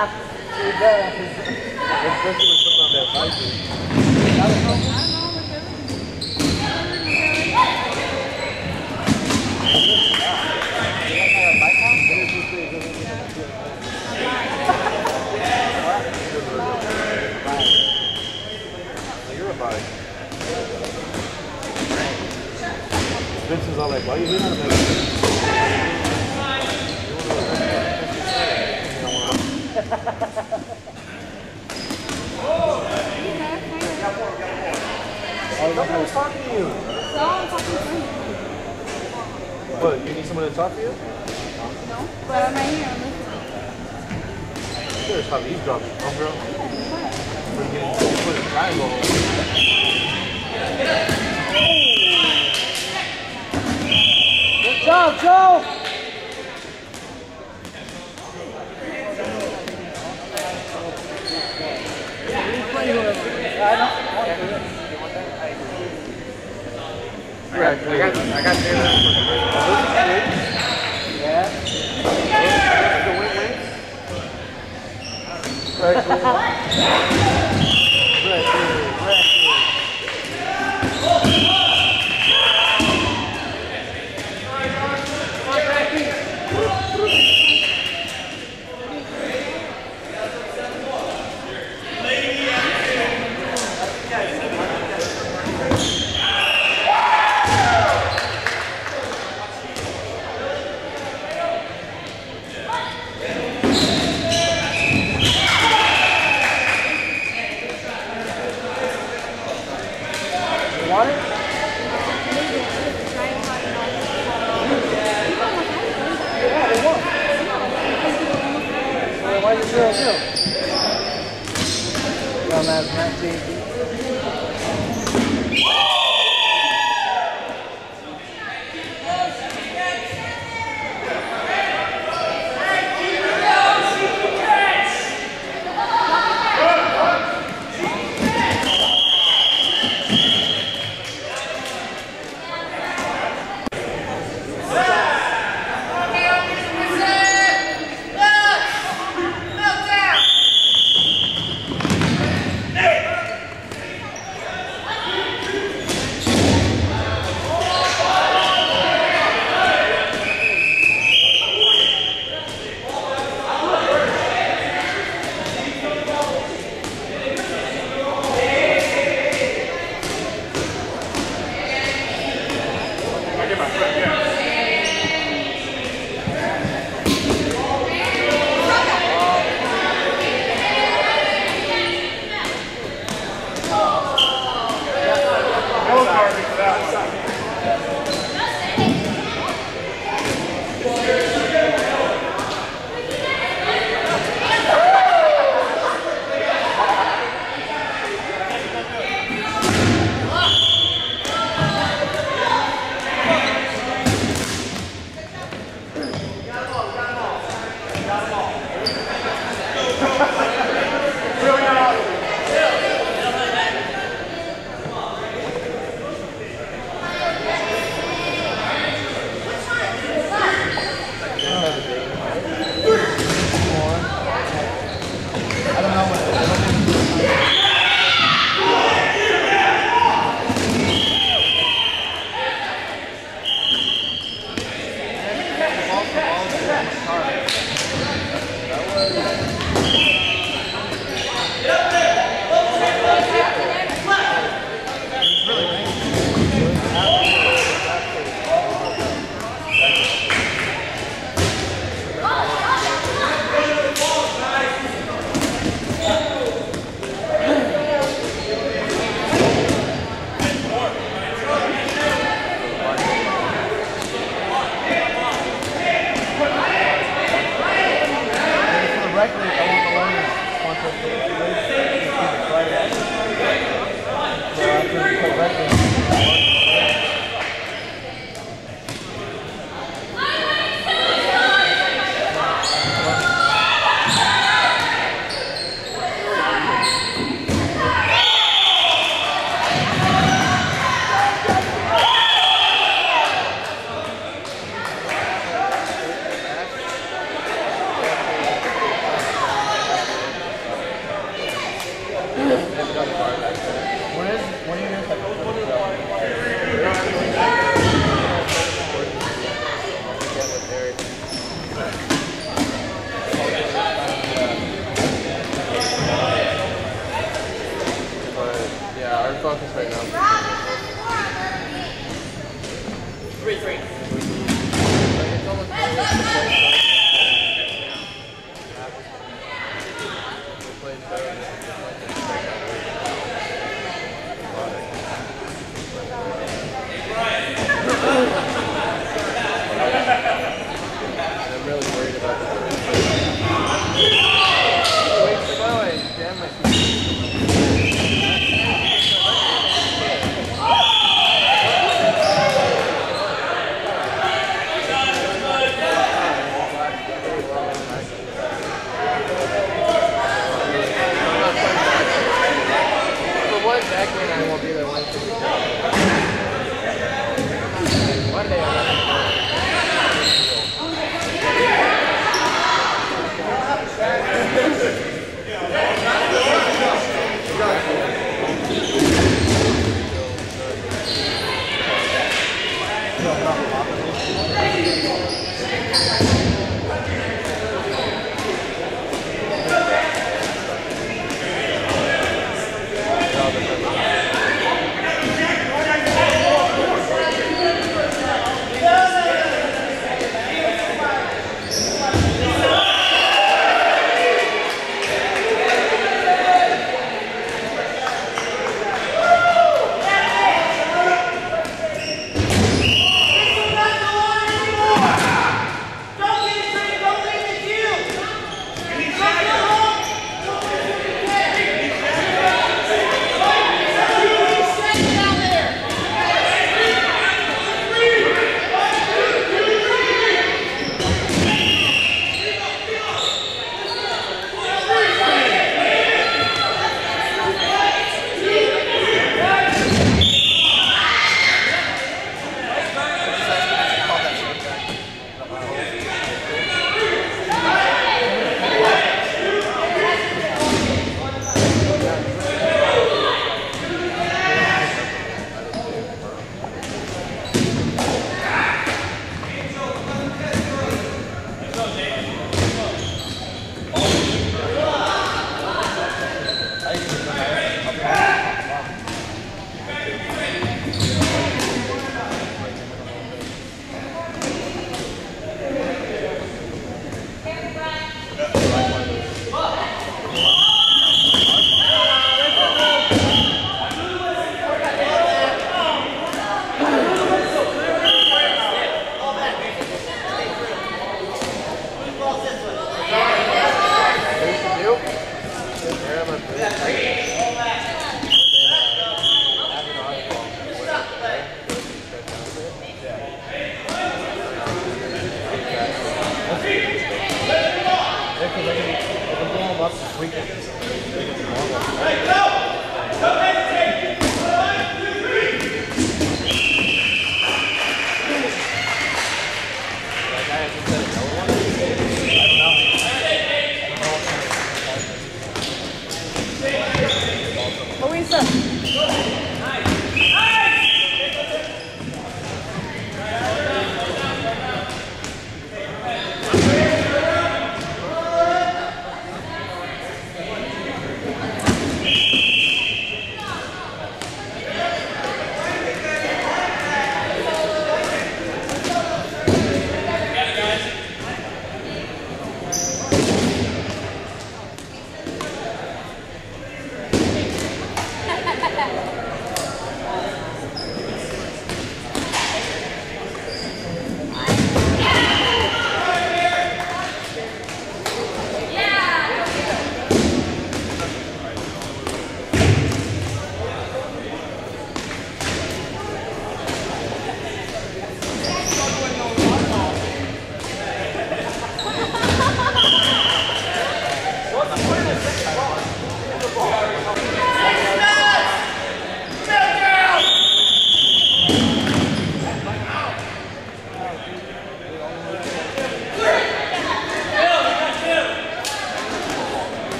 아, 진짜. Oh, Nobody was talking to you. No, I'm talking to you. What, you need someone to talk to you? No, but I'm right here. I'm listening. You better stop eavesdropping, oh girl. We're getting put in triangle. Good job, Joe! Right, I got, I got Yeah. Want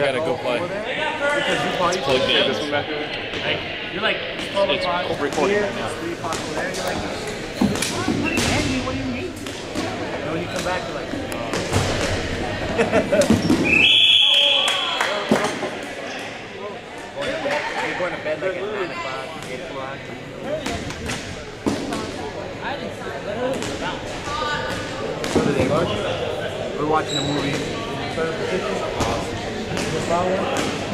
I gotta go play. Because you probably Plug the this one back there. You're like 12 It's o'clock recording here, right now. 3 o'clock over there. You're like, Andy, what do you mean? And when you come back, you're like, oh. You're going to bed like at 9 o'clock, 8 o'clock. What did they watch? We're watching a movie. They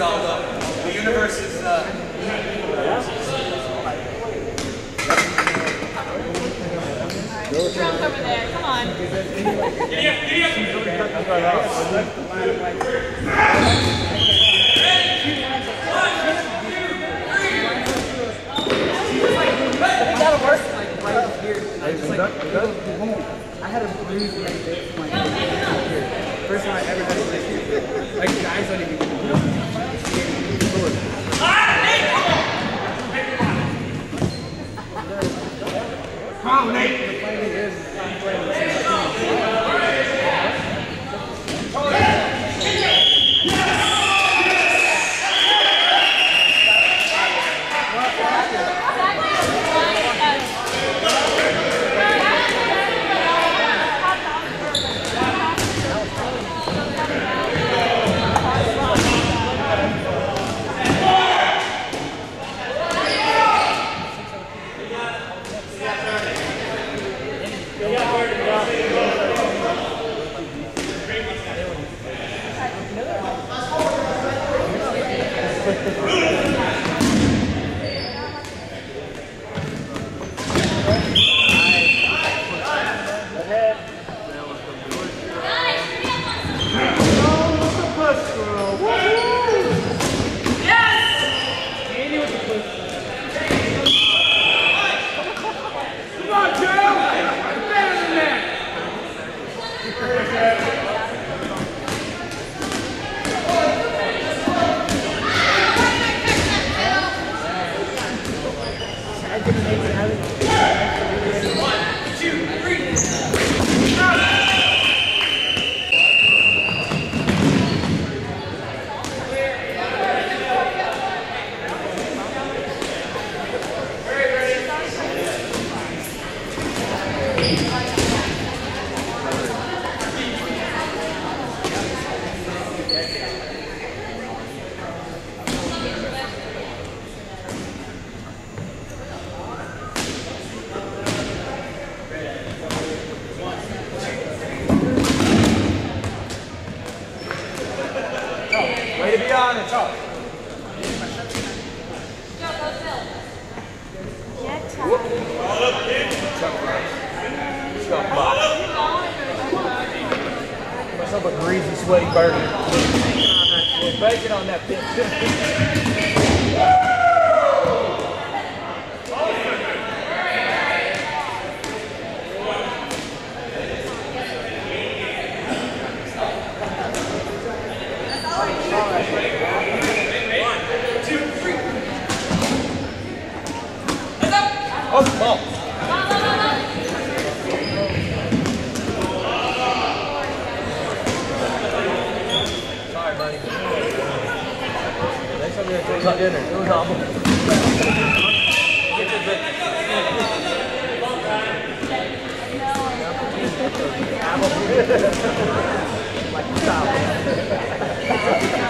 is. The universe is, uh, there, on. I had a bruise like this my here. First time I ever had like. Like guys don't even Come on, Nate. Greasy, sweaty burger. Bacon on that pit. Time you're dinner. It was awful. Oh,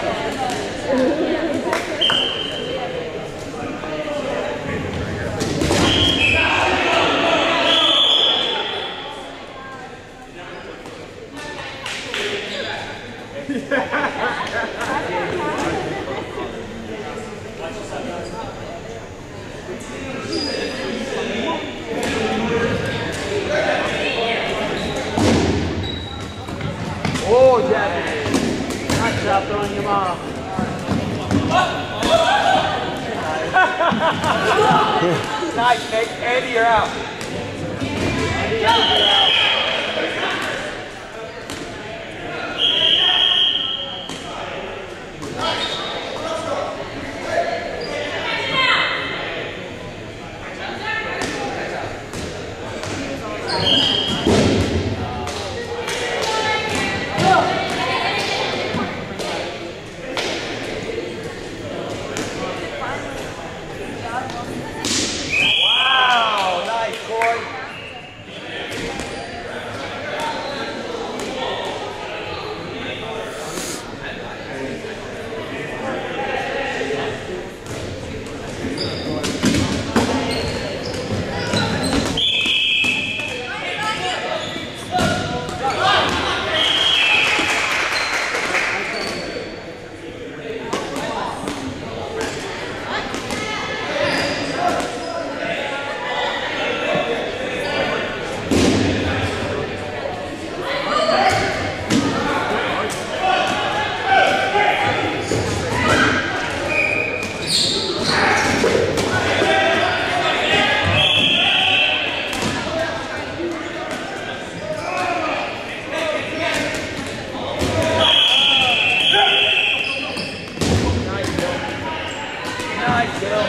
Nice, Bill.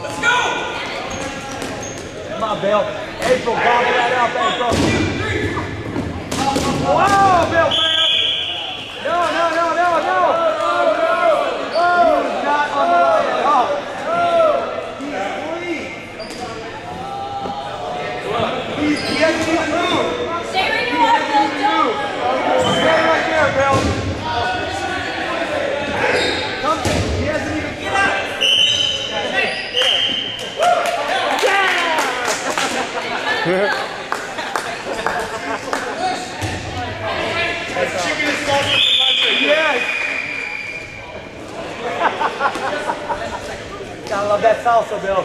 Let's go! Come on, Bill. April, gobble that up, April. Whoa, Bill, man! No, no, no, no, no! He not on the line at all. He's He hasn't even moved. Stay are, Bill. Stay right there, Bill. Come, he hasn't even. Get out! Yes! Gotta love that salsa, Bill.